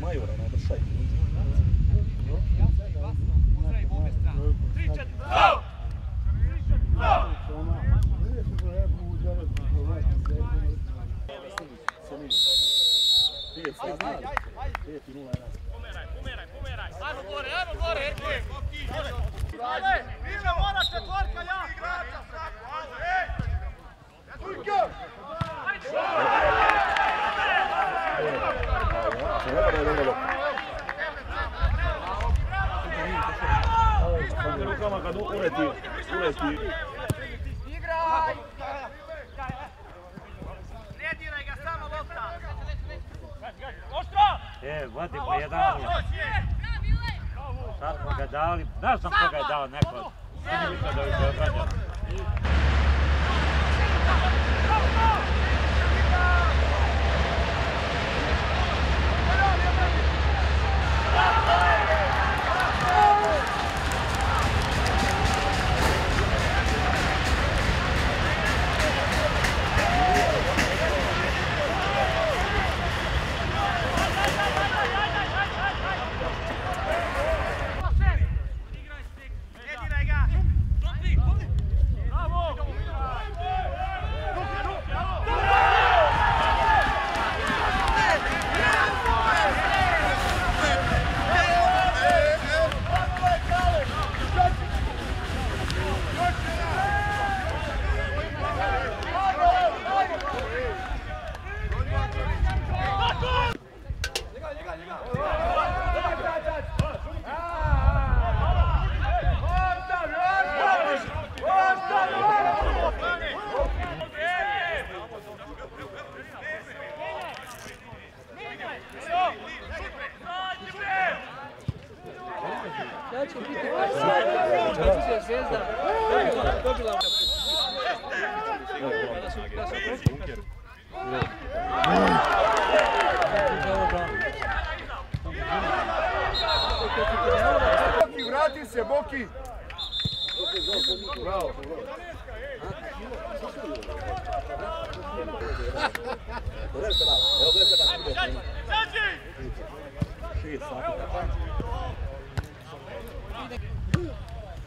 Majora na. Pomeraj, pomeraj, pomeraj. Ajmo gore, ajmo gore. Rukama kad uleti, uleti. Igraj! Ne diraj ga, samo lopta! E, vodi po jedan. Sad smo ga dali, znaš sam koga je dao neko. duas vezes. Vrati se, Boki! Bravo, Evo ga se da.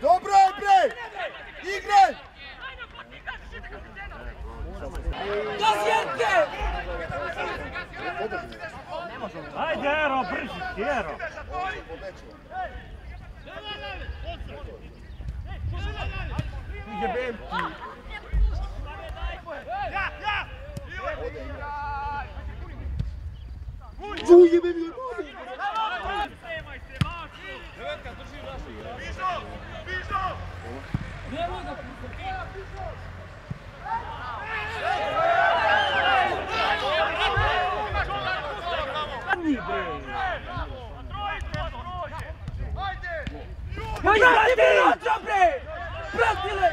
Добрый, Брей! Играй! Dozjęcie! Ajde, Ro, brzi, Ro. Idzie Bemki. Ja, ja! Wujemy mi odmówił! Brasile!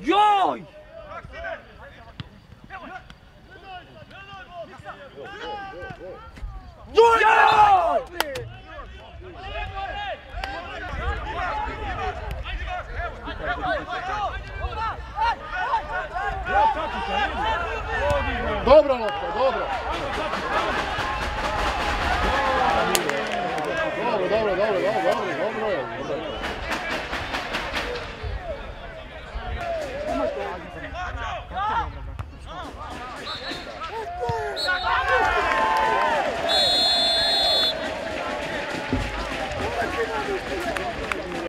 Joj! Joj! Dobra lopta, dobra.